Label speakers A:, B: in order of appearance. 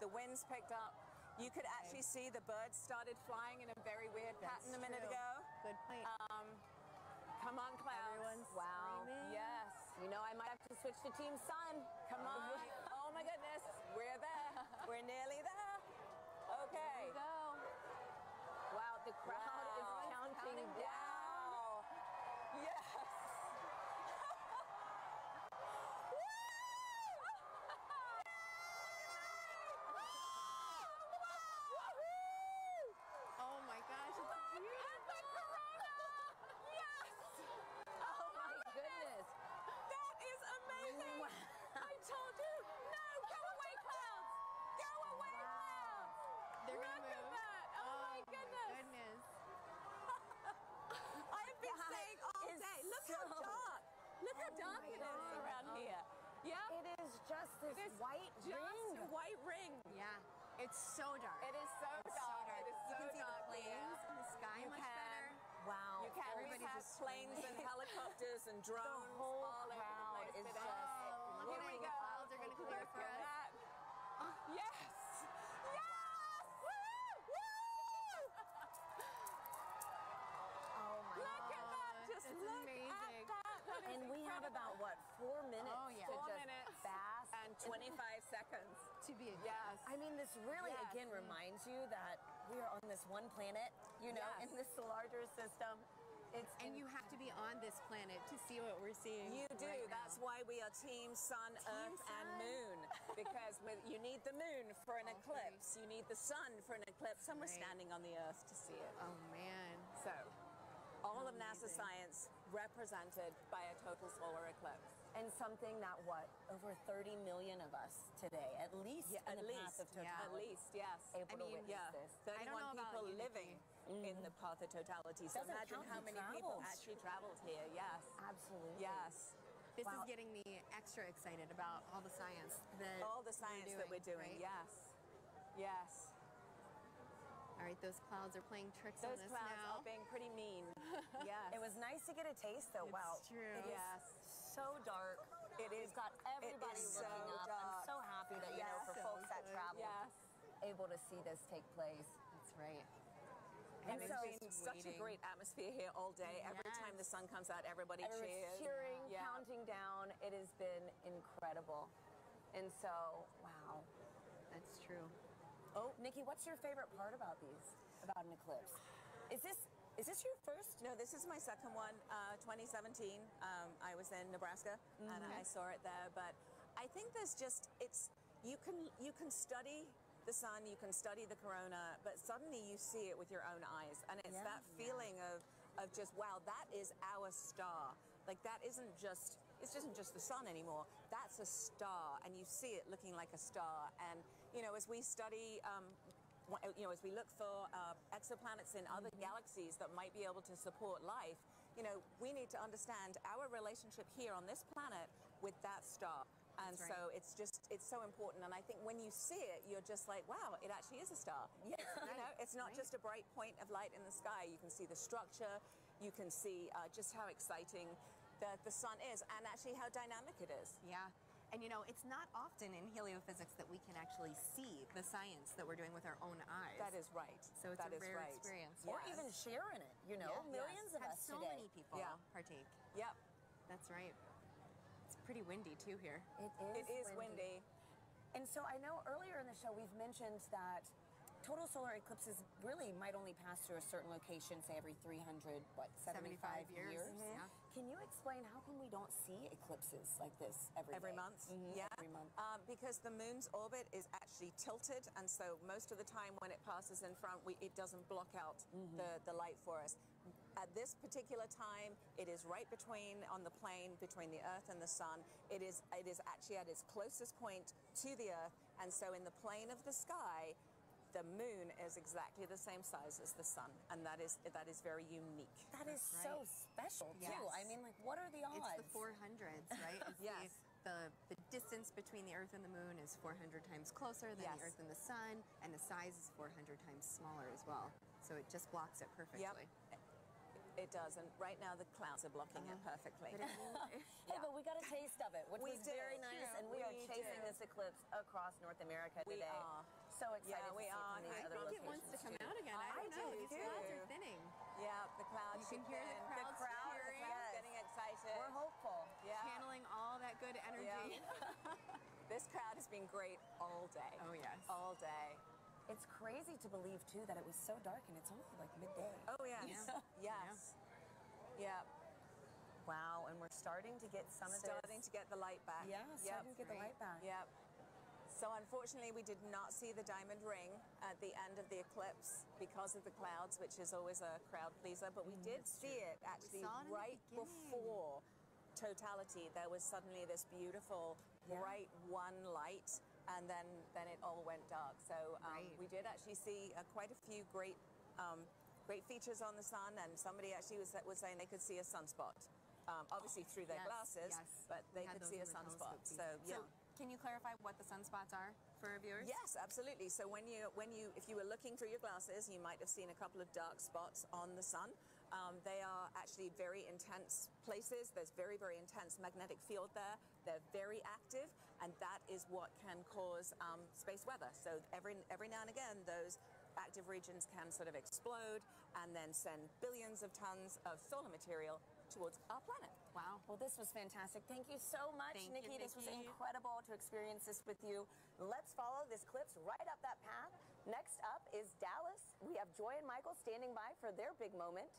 A: The winds picked up. You could actually see the birds started flying in a very weird
B: That's
A: pattern a minute
B: true.
A: ago.
B: Good point.
A: Um, come on, clouds.
B: Everyone's
C: Wow.
B: screaming.
A: Yes.
C: You know, I might have to switch to Team Sun.
A: Come oh, on. oh my goodness. We're there. We're nearly there. Okay.
C: There you go. Wow, the crowd
A: Wow.
C: is counting, down.
A: Wow. Yes.
B: Oh my gosh, it's beautiful.
A: Yes.
C: Oh my goodness.
A: That is amazing. I told you. No, go away, clouds. Go away, clouds.
B: They're
A: Look
B: gonna
A: at
B: move.
A: that. Oh, my goodness.
B: Goodness.
A: I've been
C: That
A: saying all
C: is
A: day. Look
C: so-
A: how dark. Look how dark it is
C: God.
A: around here. Yeah.
C: It is just this
A: This
C: white
A: just
C: ring.
A: white ring.
B: Yeah, it's so dark.
A: It is so
B: It's
A: dark.
B: so dark.
A: It is
B: you
A: so
B: can see
A: dark
B: the planes
A: here.
B: in the sky
A: You
B: much
A: can.
B: better.
C: Wow.
A: You can. We have
B: just
A: planes and helicopters and drones
C: whole
A: all
C: crowd
A: the
C: is
A: today.
C: just
B: Oh, look
A: Here
B: at
A: we
B: the clouds are gonna clear for us.
A: that. Oh. Yes. Yes. Woo! Woo!
C: Oh my
A: Look at that.
B: Oh,
A: Just
B: it's
A: look
B: amazing.
A: at that. That
C: And we have about what four minutes
A: 25 seconds.
B: To be a
A: Yes.
C: I mean, this really
A: Yes.
C: again reminds you that we are on this one planet, you know,
A: Yes.
C: in this larger system. It's
B: And you have to be on this planet to see what we're seeing.
A: You do.
B: right.
A: That's why we are Team Sun, Earth,
B: Sun.
A: and Moon. Because with, you need the moon for an
B: All
A: eclipse. You need the sun for an eclipse. And we're standing on the Earth to see it.
B: Oh man.
A: So, NASA
B: Amazing.
A: science represented by a total solar eclipse.
C: and something that what over 30 million of us today, at least
A: Yeah,
C: in
A: at
C: the
A: least.
C: path of
B: yeah.
A: At least, yes.
C: able
B: I
C: to witness
A: Yeah,
C: this.
B: I don't
A: 31
B: know about
A: people
B: you,
A: living in mm-hmm. the path of totality. So
C: Doesn't
A: imagine how
C: the
A: many people actually traveled here. Yes.
C: Absolutely.
A: Yes.
B: This
C: Wow.
B: is getting me extra excited about all the science that
A: All the science that we're doing.
B: right?
A: Yes. Yes.
B: All right, those clouds are playing tricks
A: Those
B: on us now.
A: Those clouds are being pretty mean. yes.
C: It was nice to get a taste, though. Wow.
B: It's
C: wow,
B: true.
C: It is
A: Yes.
C: so dark.
A: It is-
C: We've got everybody
A: is
C: looking
A: so
C: up.
A: dark.
C: I'm so happy that you
A: Yes.
C: know for
B: So
C: folks that travel,
A: Yes.
C: able to see this take place.
B: That's right.
A: And
C: so-
A: it's been such a great atmosphere here all day. Every
B: Yes.
A: time the sun comes out, everybody
C: Everyone's
A: cheers.
C: cheering,
A: Yeah.
C: counting down. It has been incredible. And so, wow.
B: That's true.
C: Oh, Nikki, what's your favorite part about these? About an eclipse? Is this is this your first?
A: No, this is my second one, uh, 2017. Um, I was in Nebraska and I saw it there. But I think there's just it's you can you can study the sun, you can study the corona, but suddenly you see it with your own eyes, and it's
C: Yeah.
A: that feeling of of just wow, that is our star. Like that isn't just it isn't just the sun anymore. That's a star, and you see it looking like a star. And you know, as we study. Um, you know, as we look for uh, exoplanets in other galaxies that might be able to support life, you know, we need to understand our relationship here on this planet with that star. And
B: That's
A: so it's just, it's so important. And I think when you see it, you're just like, wow, it actually is a star.
C: Yes.
A: You know, it's not
B: Right.
A: just a bright point of light in the sky. You can see the structure, you can see uh, just how exciting the, the sun is, and actually how dynamic it is.
B: Yeah. And you know, it's not often in heliophysics that we can actually see the science that we're doing with our own eyes.
A: That is right.
B: So it's
A: That
B: a
A: is
B: rare
A: right.
B: experience.
C: Or
A: Yes.
C: even sharing it, you know?
B: Yeah.
C: Millions of
B: Have
C: us
B: so
C: today.
B: many people
A: Yeah.
B: partake.
A: Yep.
B: That's right. It's pretty windy too here.
C: It
A: It
C: is
A: is windy.
C: And so I know earlier in the show we've mentioned that total solar eclipses really might only pass through a certain location, say every 300, what, 75,
B: 75 years, mm-hmm. yeah.
C: Can you explain how come we don't see eclipses like this every
A: Every month,
C: Mhm,
A: yeah.
C: Every month.
A: Um, because the moon's orbit is actually tilted, and so most of the time when it passes in front, we, it doesn't block out
C: Mm-hmm.
A: the, the light for us. At this particular time, it is right between on the plane between the Earth and the Sun. It is it is actually at its closest point to the Earth, and so in the plane of the sky. The moon is exactly the same size as the sun, and that is that is very unique.
C: That is
B: That's
C: so
B: right.
C: special, too. I mean, like, what are the odds?
B: It's the 400s, right? It's
A: Yes.
B: The, the, the distance between the Earth and the Moon is 400 times closer than
A: Yes.
B: the Earth and the Sun, and the size is 400 times smaller as well. So it just blocks it perfectly.
A: Yep. It does, and right now the clouds are blocking it uh-huh. perfectly.
B: But it-
C: Hey, but we got a taste of it, which
A: We
C: was very
A: did.
C: nice, chasing this eclipse across North America
A: We
C: today.
A: are.
C: So excited
A: Yeah, we are.
B: I think it wants to come
C: too.
B: out again. I
A: I
B: don't know. These clouds are thinning.
A: Yeah, the clouds.
B: You can hear the
A: begin.
B: crowds
C: crowd,
B: cheering,
C: yes.
A: getting excited.
C: We're hopeful.
A: Yeah.
B: channeling all that good energy.
A: This crowd has been great all day.
B: Oh, yes.
A: All day.
C: It's crazy to believe too that it was so dark and it's only like midday.
A: Oh yes.
B: Yeah.
A: Yes. Yeah.
C: Wow, and we're starting to get some of
A: Starting to get the light back.
C: Yeah,
A: Yep.
C: starting to get the light back.
A: Yep. So unfortunately, we did not see the diamond ring at the end of the eclipse because of the clouds, which is always a crowd pleaser. But we did see it actually
B: it
A: right before totality. There was suddenly this beautiful
C: Yeah.
A: bright one light, and then then it all went dark. So um,
B: Right.
A: we did actually see uh, quite a few great. Um, Great features on the sun, and somebody actually was, was saying they could see a sunspot, um, obviously through their
B: Yes,
A: glasses,
B: yes.
A: but they could see a sunspot. So yeah,
B: So, can you clarify what the sunspots are for viewers?
A: Yes, absolutely. So when you when you if you were looking through your glasses, you might have seen a couple of dark spots on the sun. Um, they are actually very intense places. There's very very intense magnetic field there. They're very active, and that is what can cause um, space weather. So every every now and again, those active regions can sort of explode and then send billions of tons of solar material towards our planet.
B: Wow.
C: Well, this was fantastic. Thank you so much,
B: Thank you,
C: Nikki. This was incredible to experience this with you. Let's follow this eclipse right up that path. Next up is Dallas. We have Joy and Michael standing by for their big moment.